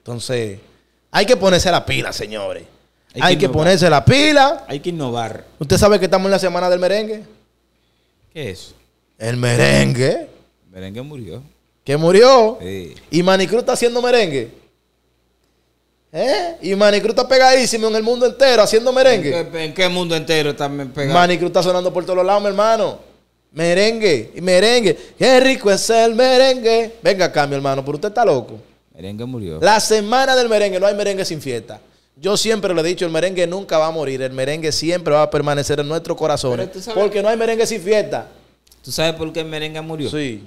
Entonces, hay que ponerse la pila, señores. Hay Hay, que ponerse la pila. Hay que innovar. Usted sabe que estamos en la semana del merengue. ¿Qué es? El merengue, Merengue murió. que murió. Sí. Y Manicruz está haciendo merengue. ¿Eh? Y Manicruz está pegadísimo en el mundo entero haciendo merengue. ¿En qué, en qué mundo entero también pegado? Manicruz está sonando por todos lados, mi hermano. Merengue, y merengue. Qué rico es el merengue. Venga acá, mi hermano, pero usted está loco. Merengue murió. La semana del merengue, no hay merengue sin fiesta. Yo siempre le he dicho, el merengue nunca va a morir. El merengue siempre va a permanecer en nuestros corazones. Porque no hay merengue sin fiesta. ¿Tú sabes por qué el merengue murió? Sí.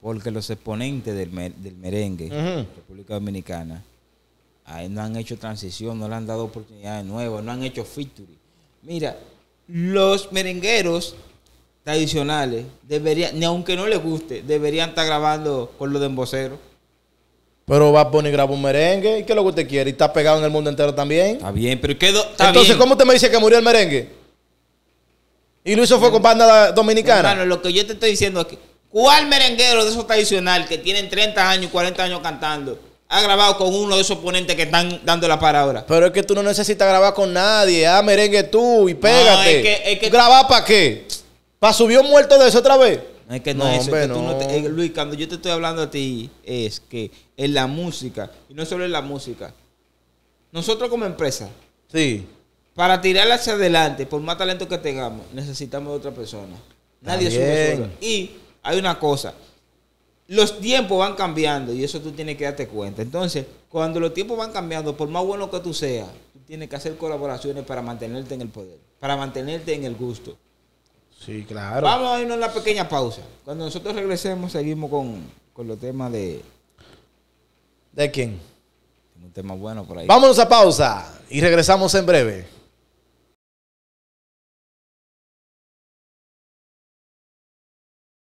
Porque los exponentes del, mer- del merengue, Ujú. República Dominicana, ahí no han hecho transición, no le han dado oportunidades nuevas, no han hecho featuring. Mira, los merengueros tradicionales deberían, ni aunque no les guste, deberían estar grabando con los de emboceros. Pero va a poner graba un merengue. ¿Y qué es lo que usted quiere? ¿Y está pegado en el mundo entero también? Está bien, pero. Está Entonces, bien. ¿cómo usted me dice que murió el merengue? Y lo hizo fue con banda dominicana. Hermano, lo que yo te estoy diciendo es que, ¿cuál merenguero de esos tradicional que tienen 30 años, 40 años cantando, ha grabado con uno de esos ponentes que están dando la para ahora? Pero es que tú no necesitas grabar con nadie. Ah, merengue tú y pégate. es que- es que- ¿Grabar para qué? ¿Para subir un muerto de eso otra vez? No, es que no, No, es eso, es que tú no te- eh, Luis, cuando yo te estoy hablando a ti, es que en la música, y no solo en la música, nosotros como empresa, Sí. para tirar hacia adelante, por más talento que tengamos, necesitamos de otra persona. Nadie sube solo. Y hay una cosa, los tiempos van cambiando y eso tú tienes que darte cuenta. Entonces, cuando los tiempos van cambiando, por más bueno que tú seas, tú tienes que hacer colaboraciones para mantenerte en el poder, para mantenerte en el gusto. Sí, claro. Vamos a irnos a una pequeña pausa. Cuando nosotros regresemos, seguimos con, con los temas de. ¿De quién? Un tema bueno por ahí. Vámonos a pausa y regresamos en breve.